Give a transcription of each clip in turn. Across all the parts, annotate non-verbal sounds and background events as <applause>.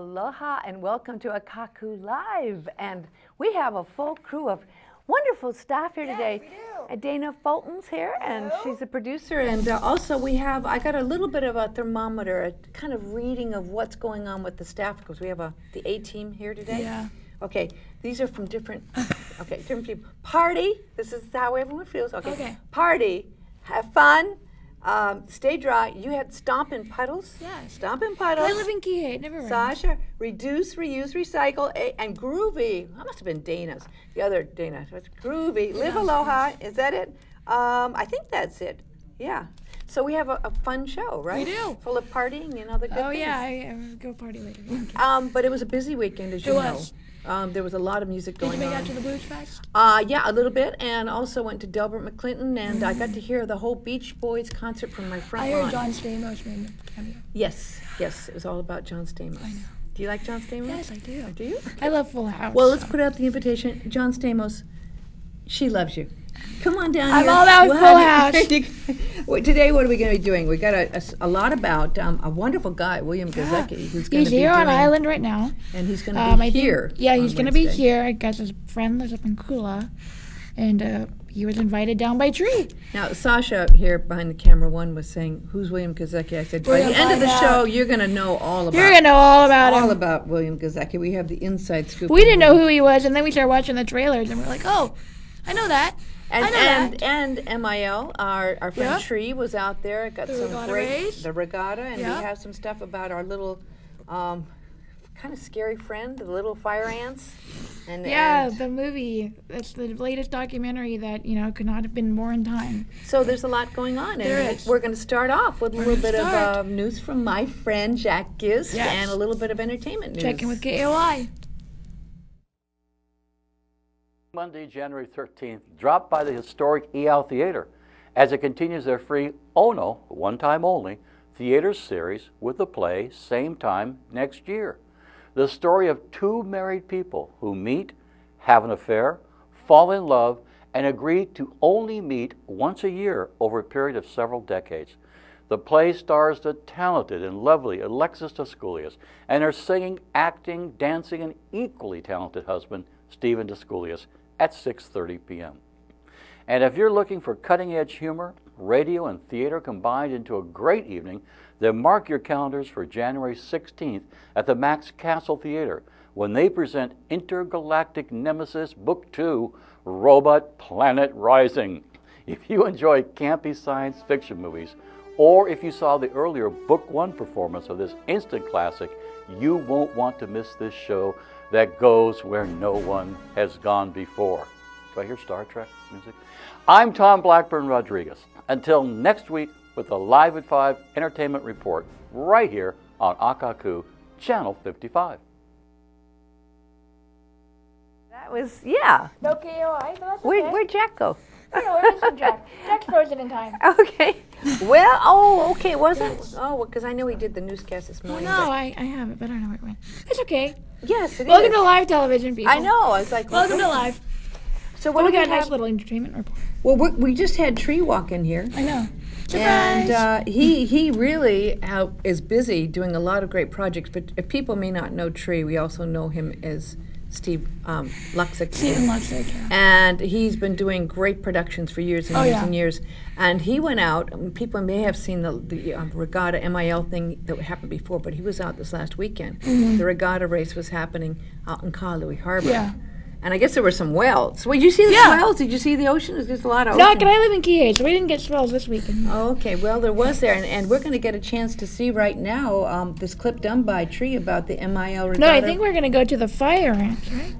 Aloha and welcome to Akaku Live. And we have a full crew of wonderful staff here Yes, today. we do. Uh, Dana Fulton's here, and she's a producer. And uh, also, we have, I got a little bit of a thermometer, a kind of reading of what's going on with the staff because we have a, the A team here today. Yeah. Okay, these are from different, okay, different people. Party, this is how everyone feels. Okay. Okay. Party, have fun, um, stay dry. You had stomp in puddles? Yeah. Stomp in puddles. I live in Kihei. Never mind. Sasha, reduce, reuse, recycle, a- and groovy. That must have been Dana's. The other Dana. It's groovy. Live aloha. Is that it? Um, I think that's it. Yeah. So we have a, a fun show, right? We do. Full of partying and other good Oh things. yeah, I, I go party later. Um, but it was a busy weekend, as you It know. was. Um, there was a lot of music going Did you make on. out to the Booge Fest? Uh, yeah, a little bit, and also went to Delbert McClinton, and I got to hear the whole Beach Boys concert from my front I heard lawn. John Stamos made a cameo. Yes, yes, it was all about John Stamos. I know. Do you like John Stamos? Yes, I do. Do you? I love Full House. Well, let's put out the invitation. John Stamos, she loves you. Come on down I'm here. all about Full House. <laughs> Today, what are we going to be doing? We got a a lot about um, a wonderful guy, William <gasps> Gazecki, who's going He's to be here doing, on island right now. and he's going to Um, be I think- here. yeah, he's gonna be here. I guess his friend lives up in Kula, and uh, he was invited down by Tree. Now, Sasha here behind the camera one was saying, "Who's William Gazecki?" I said, "By the end of the find show, you're going to know all about You're gonna know all about all him. about William Gazecki. We have the inside scoop. we didn't know who he was, and then we started watching the trailers, and we're like, oh, I know that. And and, that. and MIL, our, our friend Yeah. Tree was out there. Got The some great race. the regatta, and Yeah. we have some stuff about our little, um, kind of scary friend, the little fire ants. And Yeah, and the movie. That's the latest documentary that you know could not have been more in time. so there's a lot going on, and There is. we're going to start off with a little bit of start. uh, news from my friend Jack Gist, Yes. and a little bit of entertainment news. Checking with KOI. Monday, January 13th, drop by the historic Iao Theater as it continues their free Ono, one time only, theater series with the play same time next year. The story of two married people who meet, have an affair, fall in love, and agree to only meet once a year over a period of several decades. The play stars the talented and lovely Alexis Dascoulias and her singing, acting, dancing, and equally talented husband, Stephen Dascoulias, at 6:30 p.m. And if you're looking for cutting-edge humor, radio and theater combined into a great evening, then mark your calendars for January 16th at the MACC Castle Theater when they present Intergalactic Nemesis Book 2, Robot Planet Rising. If you enjoy campy science fiction movies, or if you saw the earlier Book 1 performance of this instant classic, you won't want to miss this show that goes where no one has gone before. Do I hear Star Trek music? I'm Tom Blackburn Rodriguez. Until next week with the Live at 5 Entertainment Report right here on Akaku, Channel 55. That was yeah. No KOI, but that's Where where'd Jack go? I know, where is some <laughs> Jack? Jack's frozen in time. Okay. Well, oh, okay, was it? Oh, because I know he did the newscast this morning. no, but- I, I have it, but I don't know where it went. It's okay. yes, it is. Welcome to live television, people. I know. I was like, Welcome to what- live. So Well, what we do got a nice have? little entertainment report. Well, we we just had Tree walk in here. I know. Surprise! And uh, he he really uh, is busy doing a lot of great projects. But if people may not know Tree, we also know him as Steve um, Luxick. Stephen Luxick. yeah. And he's been doing great productions for years and Oh, years yeah. and years. And he went out. People may have seen the, the um, regatta MIL thing that happened before, but he was out this last weekend. The regatta race was happening out in Kahului Harbor. Mm-hmm. Yeah. And I guess there were some whales. Well, did you see the Yeah. whales? Did you see the ocean? There's just a lot of No, ocean. can I live in Kihei, so we didn't get swells this weekend. Oh, okay, well, there was there, and, and we're going to get a chance to see right now um, this clip done by Tree about the MIL regatta. No, I think we're gonna go to the fire ranch, right?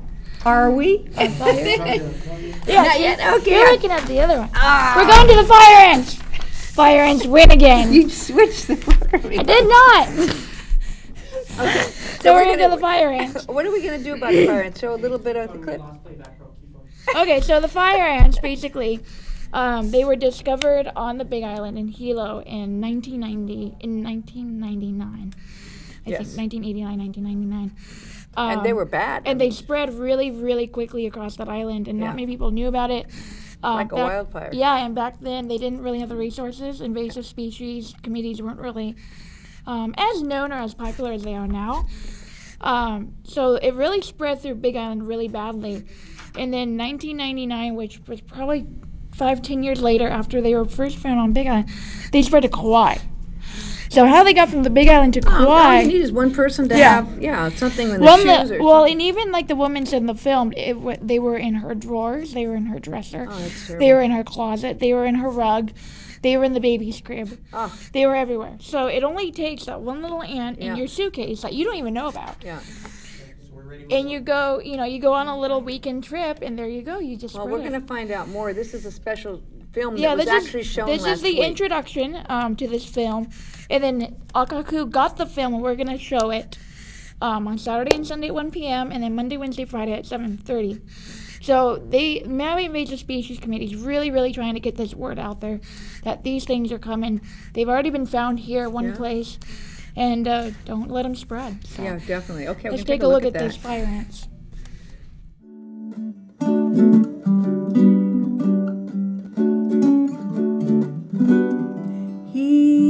Are we? fire? <laughs> Yeah, Not yet? Okay. We're looking at the other one. Ah. We're going to the fire ants. Fire ants win again. <laughs> You switched the word. I did not. <laughs> Okay. So we're we're going to gonna- the fire ants. <laughs> What are we going to do about the fire ants? Show a little bit of the clip. Okay, so the fire ants basically, um, they were discovered on the Big Island in Hilo in 1990, in 1999. I Yes. think 1989, 1999. Um, And they were bad. and they spread really, really quickly across that island, and Yeah. not many people knew about it. Um, Like a back- wildfire. Yeah, and back then they didn't really have the resources. Invasive species committees weren't really um, as known or as popular as they are now. Um, so it really spread through Big Island really badly. And then 1999, which was probably five, ten years later after they were first found on Big Island, they spread to Kauai. So how they got from the Big Island to Oh, all Kauai? you need is one person to Yeah. have, yeah, something in the well, shoes the- or well, something. and even like the woman said in the film, it, they were in her drawers, they were in her dresser, Oh, that's they were in her closet, they were in her rug, they were in the baby's crib, Oh, they were everywhere. So it only takes that one little ant Yeah. in your suitcase that you don't even know about, yeah. and you go, you know, you go on a little weekend trip, and there you go, you just. Well, we're going to find out more. This is a special film yeah, that was this actually is this is the week. introduction um, to this film, and then Akaku got the film, and we're gonna show it um, on Saturday and Sunday at 1 p.m. and then Monday, Wednesday, Friday at 7:30. So they Maui Invasive Species Committee is really, really trying to get this word out there that these things are coming. They've already been found here one Yeah. place, and uh, don't let them spread. So yeah, definitely. Okay, let's we can take a look at, that. those fire ants. Hilo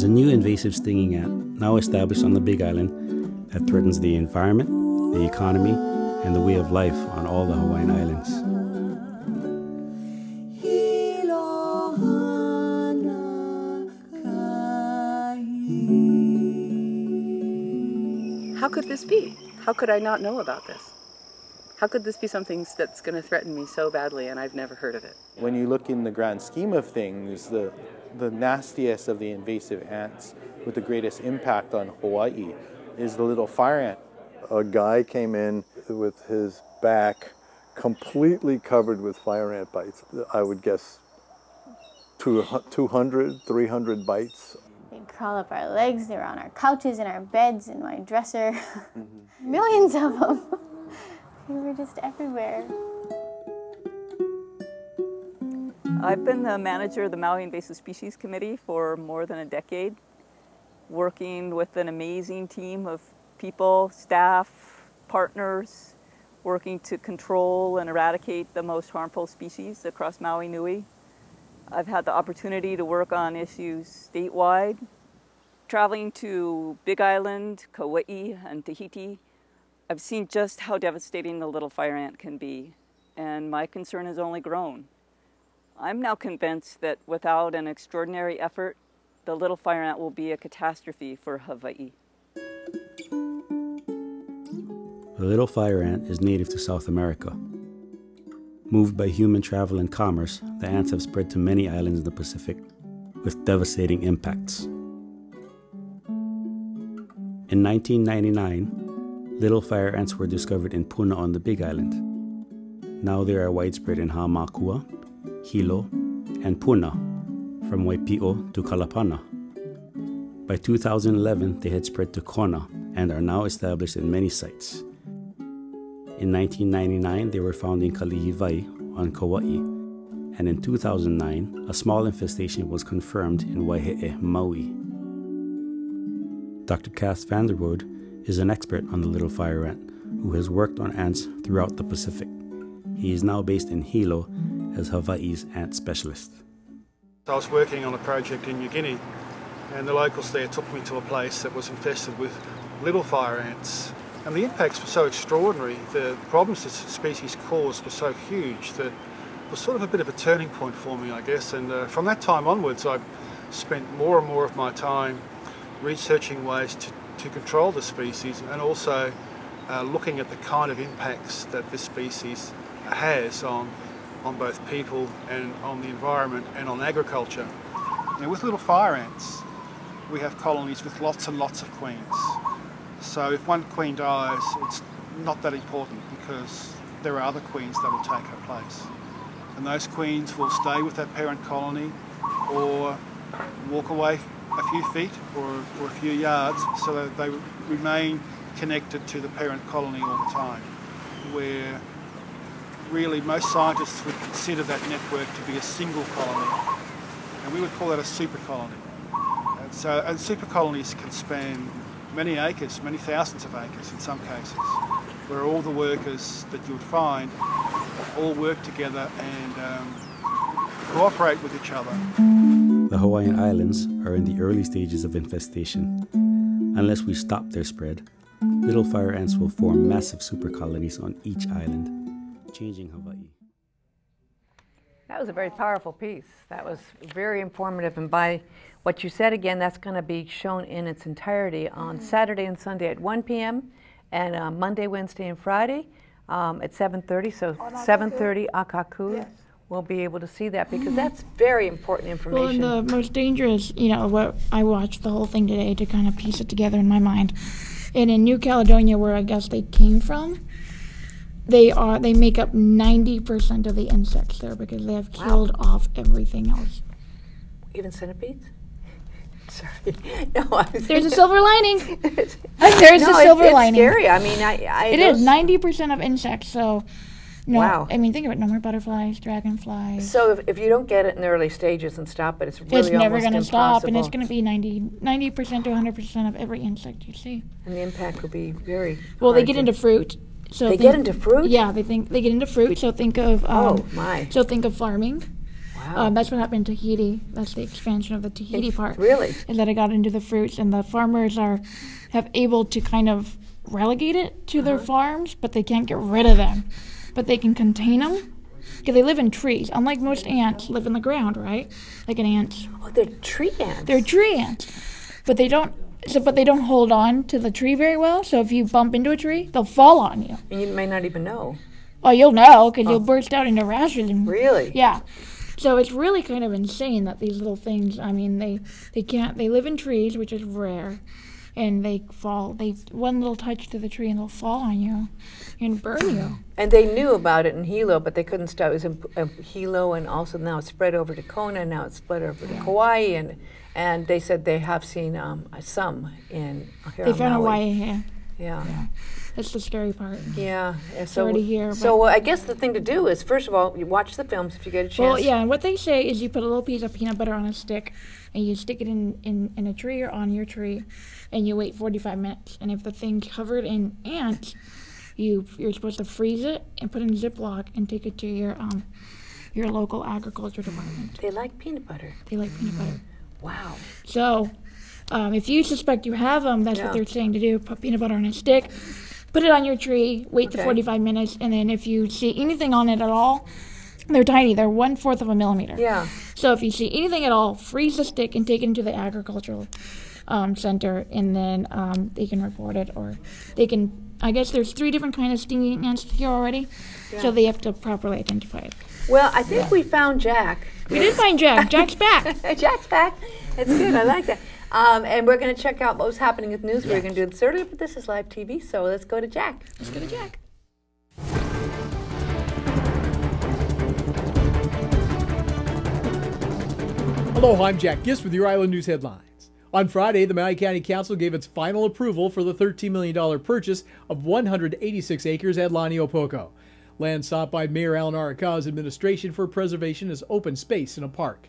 is a new invasive stinging ant now established on the Big Island that threatens the environment, the economy, and the way of life on all the Hawaiian Islands. How could this be? How could I not know about this? How could this be something that's going to threaten me so badly and I've never heard of it? When you look in the grand scheme of things, the, the nastiest of the invasive ants with the greatest impact on Hawaii is the little fire ant. a guy came in with his back completely covered with fire ant bites. I would guess two- 200, 300 bites. They'd crawl up our legs, they were on our couches, in our beds, in my dresser. Mm-hmm. <laughs> Millions of them. <laughs> they were just everywhere. I've been the manager of the Maui Invasive Species Committee for more than a decade, working with an amazing team of people, staff, partners, working to control and eradicate the most harmful species across Maui Nui. I've had the opportunity to work on issues statewide, traveling to Big Island, Kauai, and Tahiti. I've seen just how devastating the little fire ant can be, and my concern has only grown. I'm now convinced that without an extraordinary effort, the little fire ant will be a catastrophe for Hawaii. The little fire ant is native to South America. Moved by human travel and commerce, the ants have spread to many islands in the Pacific, with devastating impacts. In 1999, little fire ants were discovered in Puna on the Big Island. Now they are widespread in Hamakua, Hilo, and Puna, from Waipio to Kalapana. By 2011, they had spread to Kona and are now established in many sites. In 1999, they were found in Kalihiwai on Kauai, and in 2009, a small infestation was confirmed in Waihe'e, Maui. Dr. Cas Vanderwoude is an expert on the little fire ant who has worked on ants throughout the Pacific. He is now based in Hilo as Hawaii's ant specialist. I was working on a project in New Guinea, and the locals there took me to a place that was infested with little fire ants. And the impacts were so extraordinary, the problems this species caused were so huge that it was sort of a bit of a turning point for me, I guess. And uh, from that time onwards, I spent more and more of my time researching ways to, to control the species and also uh, looking at the kind of impacts that this species has on, on both people and on the environment and on agriculture. Now, with little fire ants, we have colonies with lots and lots of queens. So if one queen dies, it's not that important because there are other queens that will take her place. And those queens will stay with that parent colony or walk away a few feet or, or a few yards so that they remain connected to the parent colony all the time. Where really most scientists would consider that network to be a single colony and we would call that a super colony. And so and super colonies can span many acres, many thousands of acres in some cases, where all the workers that you would find all work together and um, cooperate with each other. The Hawaiian Islands are in the early stages of infestation. Unless we stop their spread, little fire ants will form massive super colonies on each island, changing Hawaii. That was a very powerful piece. That was very informative. And by what you said again, that's going to be shown in its entirety on Saturday and Sunday at 1 p.m. and uh, Monday, Wednesday, and Friday um, at 7:30. So 7:30 Akaku. We'll be able to see that because that's very important Well, information. and the most dangerous, you know, what I watched the whole thing today to kind of piece it together in my mind. And in New Caledonia, where I guess they came from, they are they make up ninety percent of the insects there because they have killed off everything else. Even centipedes? <laughs> Sorry. <laughs> No, I was There's a <laughs> silver lining. There's a silver it's, it's lining. scary. I mean, I, I It is those- ninety percent of insects. So, no, Wow. I mean, think of it. No more butterflies, dragonflies. So if, if you don't get it in the early stages and stop it, it's really it's never almost going to stop, and it's impossible. going to be 90 percent to hundred percent of every insect you see. And the impact will be very. Well, they hard get to- into fruit. So They think- get into fruit? Yeah, they think they get into fruit. So think of um, Oh, my. So think of farming. Wow. Um, that's what happened in Tahiti. That's the expansion of the Tahiti It's- part. really? Is that it got into the fruits, and the farmers are have able to kind of relegate it to their Uh-huh. farms, but they can't get rid of them. But they can contain them because they live in trees. Unlike most ants, live in the ground, right? Like an ant. Oh, they're tree ants. They're tree ants, but they don't. So, but they don't hold on to the tree very well. So if you bump into a tree, they'll fall on you. And you may not even know. Oh, you'll know because you'll oh. burst out into rashes. And, Really? Yeah. So it's really kind of insane that these little things. I mean, they they can't. They live in trees, which is rare, and they fall. They one little touch to the tree and they'll fall on you, and burn you. And they knew about it in Hilo, but they couldn't stop. It was in uh, Hilo, and also now it's spread over to Kona. Now it's spread over to Kauai, and and they said they have seen um, some in here They found. Hawaii. Yeah. Yeah. That's the scary part. Yeah. So, Sorry to hear, so uh, I guess the thing to do is, first of all, you watch the films if you get a chance. Well, yeah, and what they say is you put a little piece of peanut butter on a stick and you stick it in, in, in a tree or on your tree and you wait 45 minutes. And if the thing's covered in ants, you, you're supposed to freeze it and put it in Ziploc and take it to your, um, your local agriculture department. They like peanut butter. They like peanut butter. Wow. So, um, if you suspect you have them, that's Yeah. what they're saying to do. Put peanut butter on a stick, put it on your tree, wait the 45 minutes, and then if you see anything on it at all, they're tiny. They're one fourth of a millimeter. Yeah. So if you see anything at all, freeze the stick and take it into the agricultural um, center, and then um, they can report it, or they can. I guess there's three different kind of stinging ants here already, Yeah. so they have to properly identify it. Well, I think we found Jack. We did find Jack. <laughs> Jack's back. Jack's back. It's good. I like that. Um, and we're going to check out what was happening with news. We We're going to do this earlier, but this is live TV, so let's go to Jack. Let's go to Jack. Hello, I'm Jack Gist with your Island News headlines. On Friday, the Maui County Council gave its final approval for the $13 million purchase of 186 acres at Launiupoko. Land sought by Mayor Alan Arakawa's administration for preservation as open space in a park.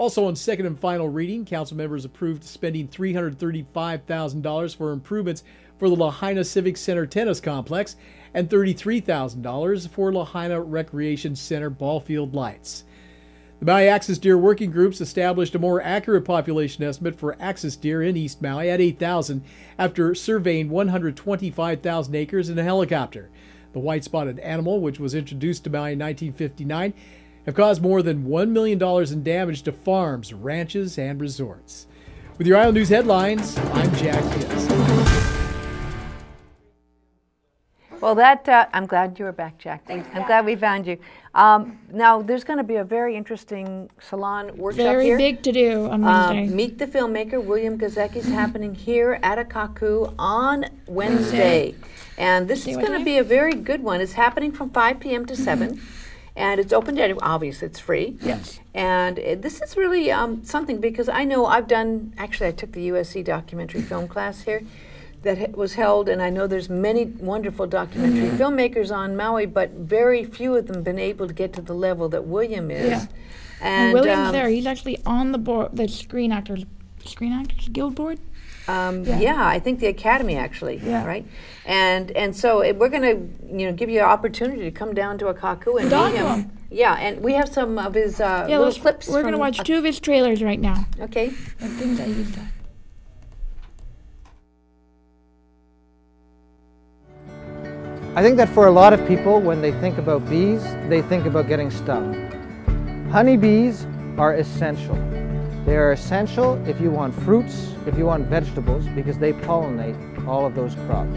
Also, on second and final reading, council members approved spending $335,000 for improvements for the Lahaina Civic Center tennis complex and $33,000 for Lahaina Recreation Center ball field lights. The Maui Axis Deer Working Groups established a more accurate population estimate for axis deer in East Maui at 8,000 after surveying 125,000 acres in a helicopter. The white spotted animal, which was introduced to Maui in 1959, have caused more than $1 million in damage to farms, ranches, and resorts. With your Island News headlines, I'm Jack Gist. Well, that uh, I'm glad you were back, Jack. I'm glad we found you. Um, now, there's going to be a very interesting salon workshop Very here. big to do on Um, meet the filmmaker William Gazecki is happening here at Akaku on Wednesday, and this is going to be a very good one. It's happening from 5 p.m. to 7, and it's open to anyone. Obviously, it's free. Yes. And it, this is really um, something because I know I've done. Actually, I took the USC documentary film class here. That he- was held, and I know there's many wonderful documentary filmmakers on Maui, but very few of them been able to get to the level that William is. Yeah. And, And William's um, there. He's actually on the board, the Screen Actors, Screen Actors Guild board. Um, Yeah. yeah. I think the academy actually. Yeah. Right. And and so it, we're going to you know give you an opportunity to come down to Akaku and meet him. him. Yeah, and we have some of his uh, Yeah, little let's, clips. we're gonna watch a- two of his trailers right now. Okay. And things I used to. I think that for a lot of people, when they think about bees, they think about getting stung. Honeybees are essential. They are essential if you want fruits, if you want vegetables, because they pollinate all of those crops.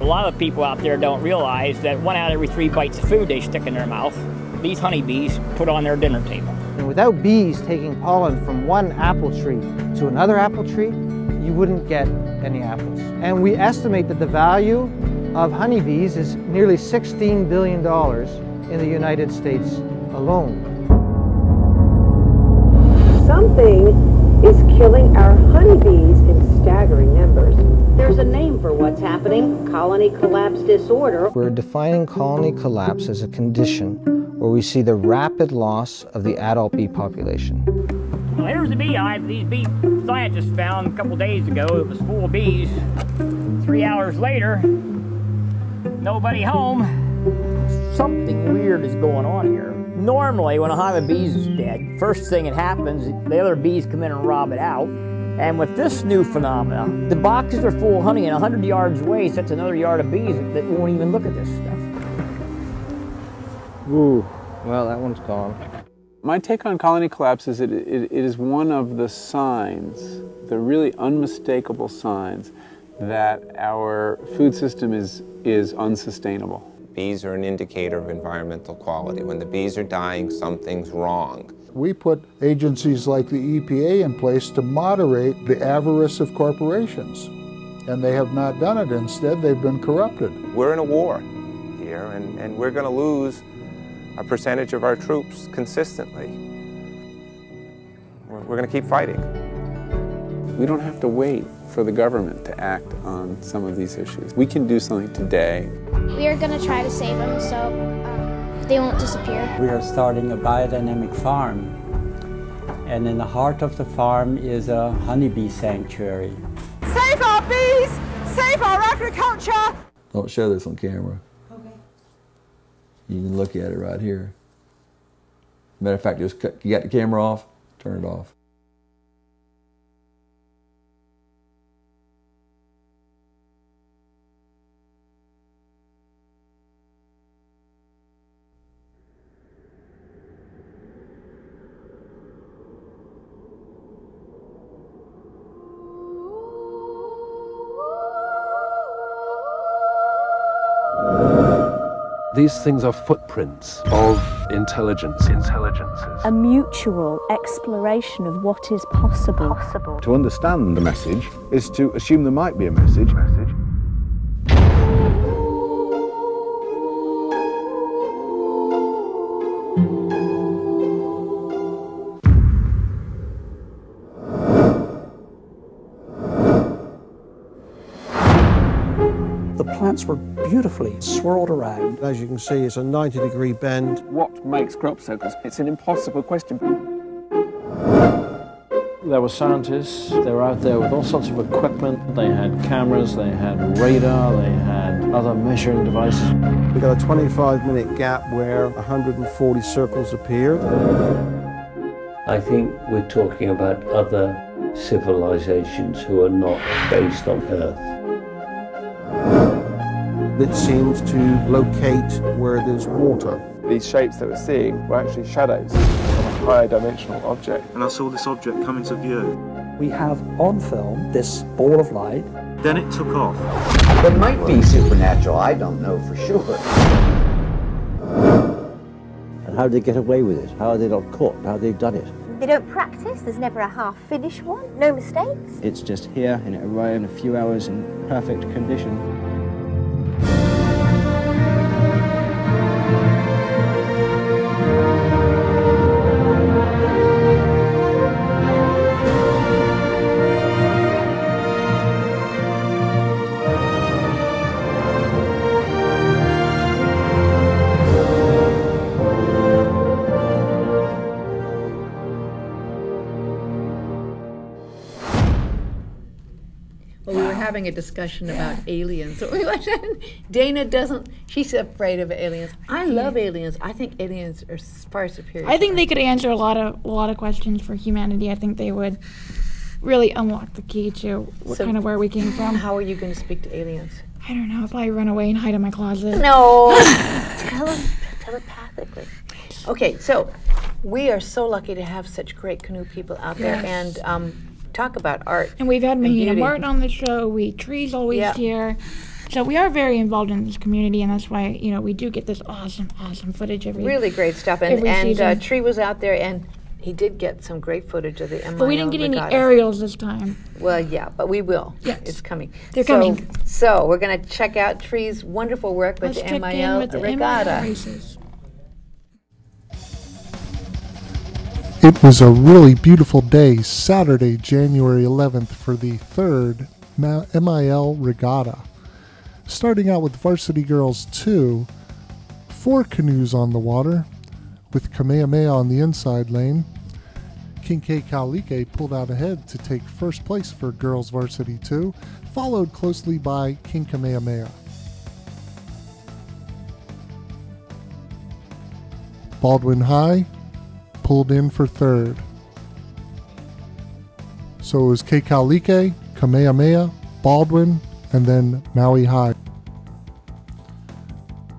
A lot of people out there don't realize that one out of every three bites of food they stick in their mouth, these honeybees put on their dinner table. And without bees taking pollen from one apple tree to another apple tree, you wouldn't get any apples. And we estimate that the value of honeybees is nearly $16 billion in the United States alone. Something is killing our honeybees in staggering numbers. There's a name for what's happening colony collapse disorder. We're defining colony collapse as a condition where we see the rapid loss of the adult bee population. Well, here's a beehive these bee scientists found a couple days ago. It was full of bees. Three hours later, nobody home. Something weird is going on here. Normally, when a hive of bees is dead, first thing that happens, the other bees come in and rob it out. And with this new phenomena, the boxes are full of honey, and 100 yards away sits another yard of bees that won't even look at this stuff. Ooh, well, that one's gone. My take on colony collapse is it, it, it is one of the signs, the really unmistakable signs, that our food system is, is unsustainable. Bees are an indicator of environmental quality. When the bees are dying, something's wrong. We put agencies like the EPA in place to moderate the avarice of corporations, and they have not done it. Instead, they've been corrupted. We're in a war here, and, and we're going to lose a percentage of our troops consistently. We're, we're going to keep fighting. We don't have to wait for the government to act on some of these issues. We can do something today. We are going to try to save them so um, they won't disappear. We are starting a biodynamic farm. And in the heart of the farm is a honeybee sanctuary. Save our bees! Save our agriculture! Don't show this on camera. Okay. You can look at it right here. Matter of fact, just cut, you got the camera off, turn it off. These things are footprints of intelligence, intelligences. A mutual exploration of what is possible. possible. To understand the message is to assume there might be a message. message. Plants were beautifully swirled around. As you can see, it's a 90 degree bend. What makes crop circles? It's an impossible question. There were scientists, they were out there with all sorts of equipment. They had cameras, they had radar, they had other measuring devices. We got a 25 minute gap where 140 circles appeared. I think we're talking about other civilizations who are not based on Earth. That seems to locate where there's water. These shapes that we're seeing were actually shadows of a higher dimensional object. And I saw this object come into view. We have on film this ball of light. Then it took off. It might be supernatural, I don't know for sure. And how did they get away with it? How are they not caught? How have they done it? They don't practice, there's never a half finished one, no mistakes. It's just here and it arrived in a few hours in perfect condition. Having a discussion about aliens. <laughs> Dana doesn't. She's afraid of aliens. I love aliens. I think aliens are far superior. I think they could answer a lot of a lot of questions for humanity. I think they would really unlock the key to what So- kind of where we came from. How are you going to speak to aliens? I don't know. If I'll probably run away and hide in my closet. No. <laughs> Tele- telepathically. Okay, so we are so lucky to have such great canoe people out there Yes. and um, talk about art. And we've had Mahina. Martin on the show. We trees always Yeah. here. So we are very involved in this community, and that's why you know we do get this awesome, awesome footage every Really great stuff. And, and uh. Tree was out there and he did get some great footage of the MIL but we didn't get any aerials this time. Well, yeah, but we will. Yes. It's coming. They're so, coming. So we're going to check out Tree's wonderful work with Let's the MIL in with the regatta. It was a really beautiful day, Saturday, January 11th, for the third MIL Regatta. Starting out with Varsity Girls 2, four canoes on the water, with Kamehameha on the inside lane. King Kalike pulled out ahead to take first place for Girls Varsity 2, followed closely by King Kamehameha. Baldwin High pulled in for third. So it was Kekaulike, Kamehameha, Baldwin, and then Maui High.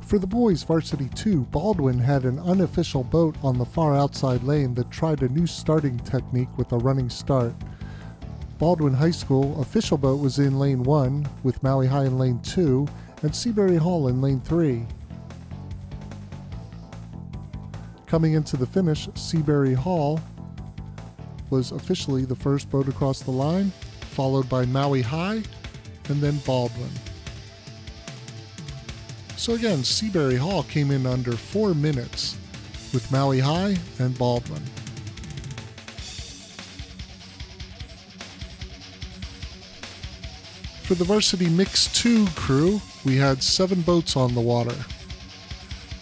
For the boys varsity 2, Baldwin had an unofficial boat on the far outside lane that tried a new starting technique with a running start. Baldwin High School official boat was in lane 1 with Maui High in lane 2 and Seabury Hall in lane 3. Coming into the finish, Seabury Hall was officially the first boat across the line, followed by Maui High and then Baldwin. So again, Seabury Hall came in under four minutes with Maui High and Baldwin. For the Varsity Mix 2 crew, we had seven boats on the water.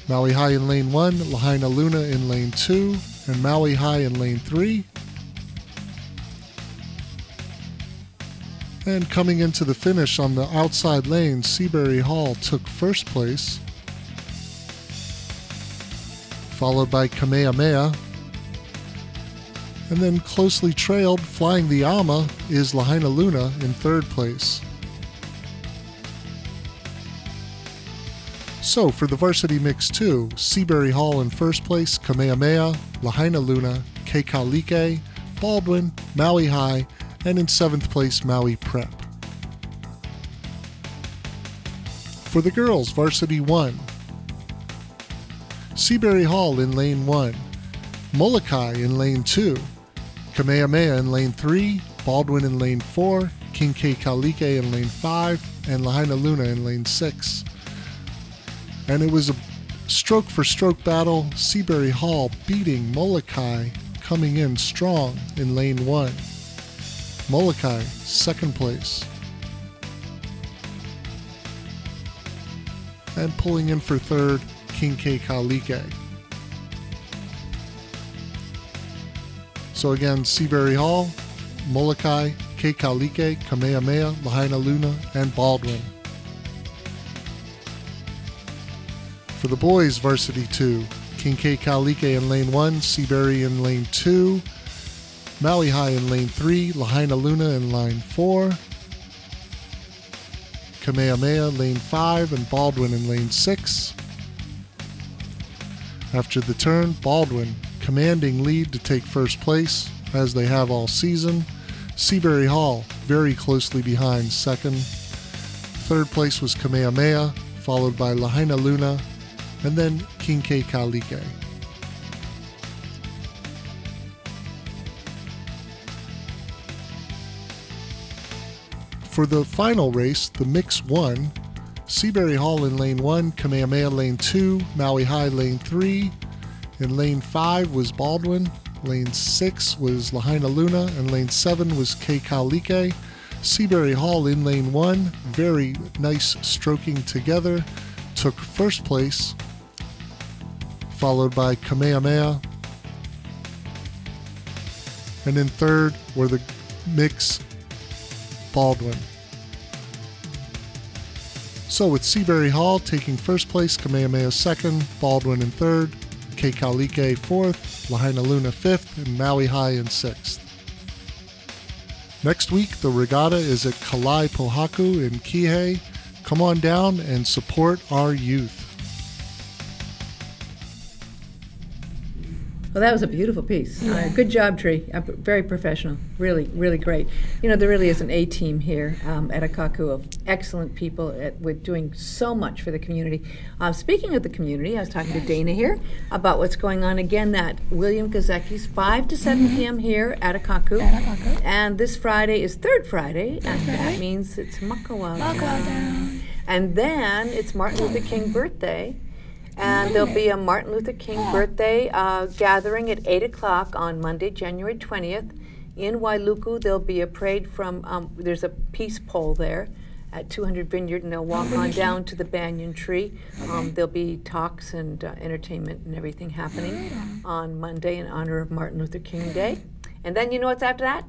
Maui High in lane 1, Lahaina Luna in lane 2, and Maui High in lane 3. And coming into the finish on the outside lane, Seabury Hall took first place, followed by Kamehameha. And then closely trailed, flying the Ama, is Lahaina Luna in third place. So for the Varsity Mix 2, Seabury Hall in first place, Kamehameha, Lahaina Luna, Kekaulike, Baldwin, Maui High, and in seventh place, Maui Prep. For the girls, Varsity 1, Seabury Hall in lane 1, Molokai in lane 2, Kamehameha in lane 3, Baldwin in lane 4, King. Kalike in lane 5, and Lahaina Luna in lane 6 and it was a stroke for stroke battle. Seabury Hall beating Molokai, coming in strong in lane one. Molokai, second place. And pulling in for third, King. Kalike. So again, Seabury Hall, Molokai, Kekaulike, Kamehameha, Lahaina Luna, and Baldwin. For the boys, Varsity 2, King Kekaulike in lane 1, Seabury in lane 2, Maui High in lane 3, Lahaina Luna in line 4, Kamehameha lane 5, and Baldwin in lane 6. After the turn, Baldwin commanding lead to take first place, as they have all season. Seabury Hall very closely behind second. Third place was Kamehameha, followed by Lahaina Luna, and then King Kekaulike. For the final race, the Mix 1, Seabury Hall in lane 1, Kamehameha lane 2, Maui High lane 3. In lane 5 was Baldwin, lane 6 was Lahaina Luna, and lane 7 was Kekaulike. Seabury Hall in lane 1, very nice stroking together, took first place, followed by Kamehameha. And in third were the mix Baldwin. So with Seabury Hall taking first place, Kamehameha second, Baldwin in third, Kekaulike fourth, Lahaina Luna fifth, and Maui High in sixth. Next week, the regatta is at Kalai Pohaku in Kihei. Come on down and support our youth. Well, that was a beautiful piece. Uh, good job, Tree. Uh, very professional. Really, really great. You know, there really is an A team here um, at Akaku of excellent people at, with doing so much for the community. Uh, speaking of the community, I was talking to Dana here about what's going on again. That William Gazecki's 5 to 7 p.m. here at Akaku. At Akaku. And this Friday is Third Friday, and that means it's Makawao. Makawao down. And then it's Martin Luther King birthday. And there'll be a Martin Luther King birthday uh, gathering at 8 o'clock on Monday, January 20th. In Wailuku, there'll be a parade from, um, there's a peace pole there at 200 Vineyard, and they'll walk on down to the banyan tree. Um, there'll be talks and uh, entertainment and everything happening on Monday in honor of Martin Luther King Day. And then you know what's after that?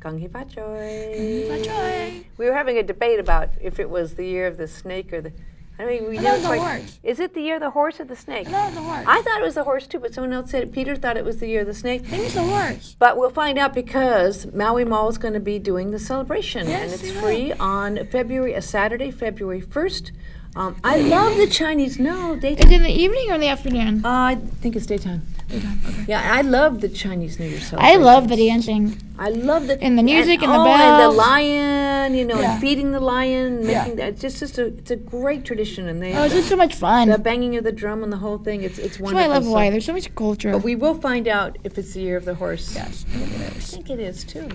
Gong Hei Fat Choi. We were having a debate about if it was the year of the snake or the. I mean, we I thought it never the quite- horse. Is it the year of the horse or the snake? I thought it was the horse. I thought it was the horse too, but someone else said it. Peter thought it was the year of the snake. I think it's the horse. But we'll find out because Maui Mall is going to be doing the celebration, Yes, and it's they will. free on February, a Saturday, February first. Um, I love the Chinese. No, daytime. Is it in the evening or in the afternoon? Uh, I think it's daytime. Yeah, I love the Chinese New Year I love the dancing. I love the And the music and, the oh, bells. and the lion, you know, Yeah. and feeding the lion, Yeah. making that. It's just, just a, it's a great tradition, and they. Oh, it's just so much fun. The banging of the drum and the whole thing. It's it's That's why I wonderful. love So- Hawaii. There's so much culture. But we will find out if it's the year of the horse. Yes, I think it is too.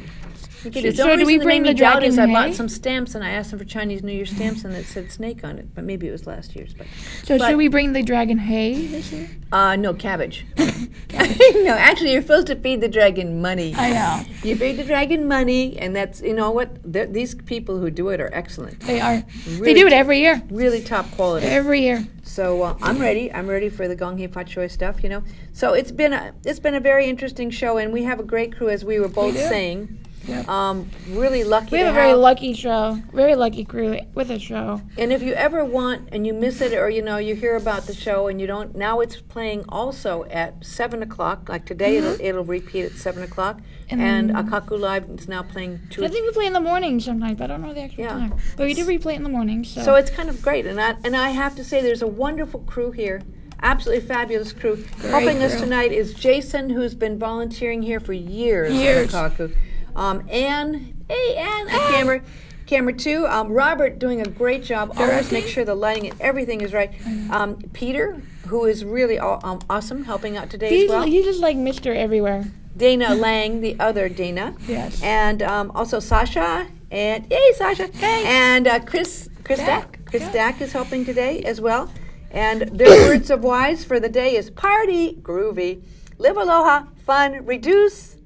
I think it So- is. The so only do we bring the doubt is I dragon bought some stamps and I asked them for Chinese New Year stamps and it said snake on it, but maybe it was last year's. But So but- should we bring the dragon hay this year? Uh, no cabbage. <laughs> <laughs> no, actually, you're supposed to feed the dragon money. I know. You feed the dragon money, and that's you know what these people who do it are excellent. They are. Really they do it every year. Really top quality. Every year. So uh, I'm ready. I'm ready for the Gong Hei Fat Choi stuff. You know. So it's been a it's been a very interesting show, and we have a great crew, as we were both do. saying. Yep. Um, really lucky. We have to a very lucky show. Very lucky crew with a show. And if you ever want and you miss it, or you know you hear about the show and you don't, now it's playing also at seven o'clock. Like today, Mhm. it'll it'll repeat at seven o'clock. And And, Akaku Live is now playing two. I think we play in the morning sometimes, but I don't know the actual Yeah. time. But we do replay it in the morning. So, So it's kind of great, and I and I have to say, there's a wonderful crew here, absolutely fabulous crew. Great Helping us tonight is Jason, who's been volunteering here for years. Years. At Akaku. Um, Anne, hey Anne, camera, camera two. Um, Robert doing a great job. Always make sure the lighting and everything is right. Um, Peter, who is really aw- um, awesome, helping out today he's, as well. he's just like Mister Everywhere. Dana <laughs> Lang, the other Dana. Yes. And um, also Sasha and yay Sasha. Hey. And uh, Chris Chris Stack. Chris Stack is helping today as well. And their <coughs> words of wise for the day is party, groovy, live aloha, fun, reduce,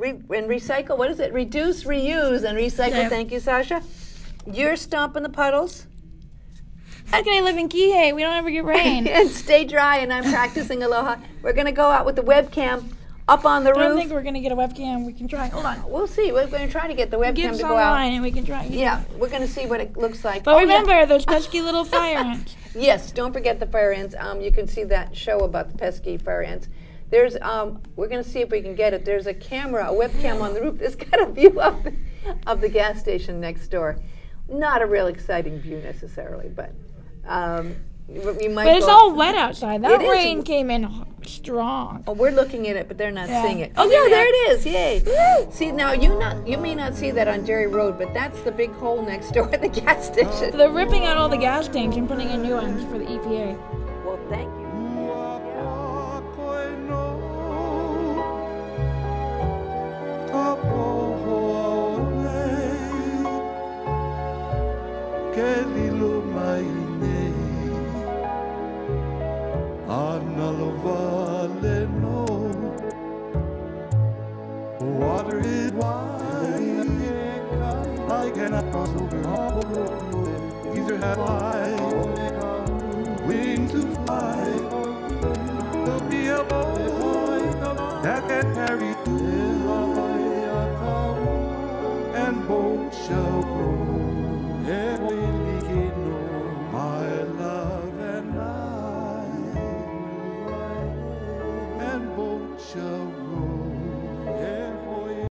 re- and recycle. What is it? Reduce, reuse, and recycle. Yeah. Thank you, Sasha. You're stomping the puddles. How can I live in Kihei? We don't ever get rain. <laughs> and stay dry, and I'm practicing aloha. We're going to go out with the webcam up on the I don't think we're gonna get a webcam. We can try. Hold on. We'll see. We're going to try to get the webcam to go out. online and we can try. Yeah, we're going to see what it looks like. But Oh, yeah. remember those pesky little fire ants. <laughs> Yes, don't forget the fire ants. Um, you can see that show about the pesky fire ants. There's, um, we're going to see if we can get it. There's a camera, a webcam on the roof. It's <laughs> got a view of the, of the gas station next door. Not a real exciting view necessarily, but um, we might. But it's all wet outside. That It is. rain came in strong. Oh, we're looking at it, but they're not Yeah. seeing it. Oh, Oh, yeah, there it is! Yay! See now, you not you may not see that on Dairy Road, but that's the big hole next door at the gas station. So they're ripping out all the gas tanks and putting in new ones for the EPA. Well, thank you.